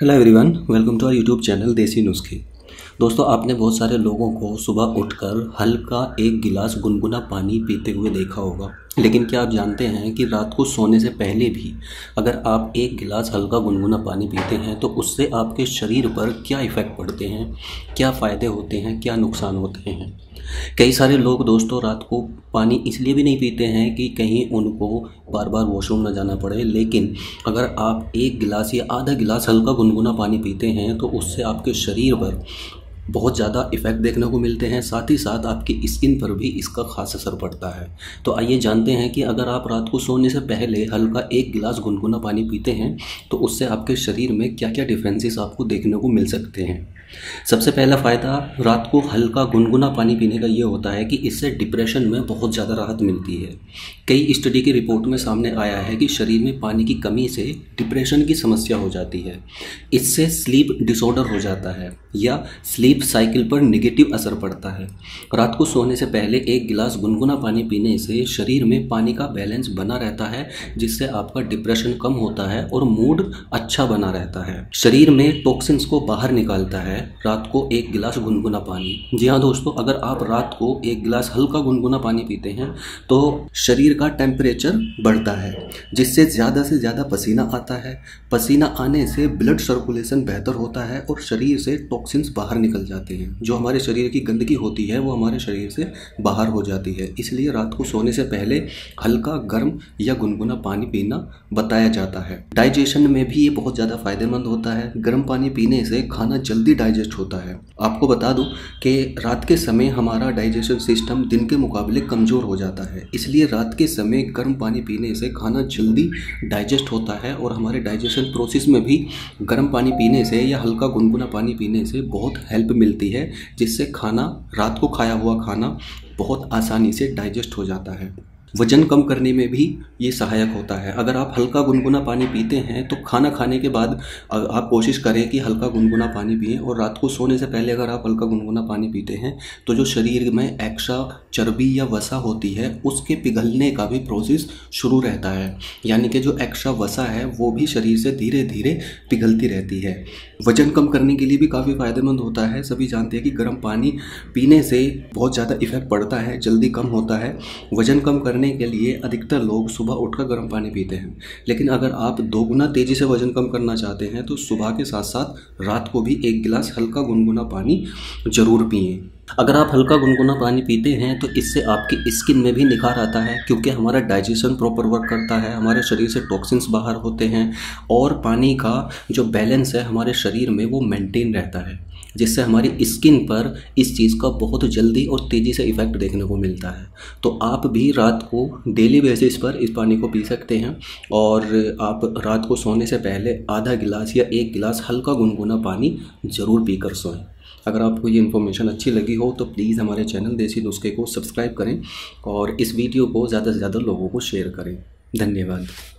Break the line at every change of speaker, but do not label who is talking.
Hello everyone welcome to our YouTube channel Desi Nuskhe दोस्तों, आपने बहुत सारे लोगों को सुबह उठकर हल्का एक गिलास गुनगुना पानी पीते हुए देखा होगा। लेकिन क्या आप जानते हैं कि रात को सोने से पहले भी अगर आप एक गिलास हल्का गुनगुना पानी पीते हैं तो उससे आपके शरीर पर क्या इफ़ेक्ट पड़ते हैं, क्या फ़ायदे होते हैं, क्या नुकसान होते हैं? कई सारे लोग दोस्तों रात को पानी इसलिए भी नहीं पीते हैं कि कहीं उनको बार बार वॉशरूम ना जाना पड़े। लेकिन अगर आप एक गिलास या आधा गिलास हल्का गुनगुना पानी पीते हैं तो उससे आपके शरीर पर बहुत ज़्यादा इफ़ेक्ट देखने को मिलते हैं, साथ ही साथ आपकी स्किन पर भी इसका खास असर पड़ता है। तो आइए जानते हैं कि अगर आप रात को सोने से पहले हल्का एक गिलास गुनगुना पानी पीते हैं तो उससे आपके शरीर में क्या क्या डिफ्रेंसेस आपको देखने को मिल सकते हैं? सबसे पहला फ़ायदा रात को हल्का गुनगुना पानी पीने का ये होता है कि इससे डिप्रेशन में बहुत ज़्यादा राहत मिलती है। कई स्टडी की रिपोर्ट में सामने आया है कि शरीर में पानी की कमी से डिप्रेशन की समस्या हो जाती है। इससे स्लीप डिसऑर्डर हो जाता है या स्लीप साइकिल पर निगेटिव असर पड़ता है। रात को सोने से पहले एक गिलास गुनगुना पानी पीने से शरीर में पानी का बैलेंस बना रहता है, जिससे आपका डिप्रेशन कम होता है और मूड अच्छा बना रहता है। शरीर में टॉक्सिन्स को बाहर निकालता है, रात को एक गिलास गुनगुना पानी। जी हाँ दोस्तों, अगर आप रात को एक गिलास हल्का गुनगुना पानी पीते हैं तो शरीर का टेम्परेचर बढ़ता है, जिससे ज़्यादा से ज़्यादा पसीना आता है। पसीना आने से ब्लड सर्कुलेशन बेहतर होता है और शरीर से टॉक्सिन्स बाहर निकल जाते हैं। जो हमारे शरीर की गंदगी होती है, वो हमारे शरीर से बाहर हो जाती है। इसलिए रात को सोने से पहले हल्का गर्म या गुनगुना पानी पीना बताया जाता है। डाइजेशन में भी ये बहुत ज़्यादा फ़ायदेमंद होता है। गर्म पानी पीने से खाना जल्दी डाइजेस्ट होता है। आपको बता दूँ कि रात के समय हमारा डाइजेशन सिस्टम दिन के मुकाबले कमज़ोर हो जाता है। इसलिए रात के समय गर्म पानी पीने से खाना जल्दी डाइजेस्ट होता है और हमारे डाइजेशन प्रोसेस में भी गर्म पानी पीने से या हल्का गुनगुना पानी पीने से बहुत हेल्प मिलती है, जिससे खाना, रात को खाया हुआ खाना बहुत आसानी से डाइजेस्ट हो जाता है। वज़न कम करने में भी ये सहायक होता है। अगर आप हल्का गुनगुना पानी पीते हैं तो खाना खाने के बाद आप कोशिश करें कि हल्का गुनगुना पानी पिए और रात को सोने से पहले अगर आप हल्का गुनगुना पानी पीते हैं तो जो शरीर में एक्स्ट्रा चर्बी या वसा होती है, उसके पिघलने का भी प्रोसेस शुरू रहता है। यानी कि जो एक्स्ट्रा वसा है, वो भी शरीर से धीरे धीरे पिघलती रहती है। वज़न कम करने के लिए भी काफ़ी फ़ायदेमंद होता है। सभी जानते हैं कि गर्म पानी पीने से बहुत ज़्यादा इफ़ेक्ट पड़ता है, जल्दी कम होता है। वज़न कम करने करने के लिए अधिकतर लोग सुबह उठकर गर्म पानी पीते हैं। लेकिन अगर आप दोगुना तेज़ी से वज़न कम करना चाहते हैं तो सुबह के साथ साथ रात को भी एक गिलास हल्का गुनगुना पानी ज़रूर पिए। अगर आप हल्का गुनगुना पानी पीते हैं तो इससे आपकी स्किन में भी निखार आता है, क्योंकि हमारा डाइजेशन प्रॉपर वर्क करता है, हमारे शरीर से टॉक्सिन्स बाहर होते हैं, और पानी का जो बैलेंस है हमारे शरीर में वो मेंटेन रहता है। जिससे हमारी स्किन पर इस चीज़ का बहुत जल्दी और तेज़ी से इफ़ेक्ट देखने को मिलता है। तो आप भी रात को डेली बेसिस पर इस पानी को पी सकते हैं और आप रात को सोने से पहले आधा गिलास या एक गिलास हल्का गुनगुना पानी ज़रूर पी कर सोएँ। अगर आपको ये इन्फॉर्मेशन अच्छी लगी हो तो प्लीज़ हमारे चैनल देसी नुस्खे को सब्सक्राइब करें और इस वीडियो को ज़्यादा से ज़्यादा लोगों को शेयर करें। धन्यवाद।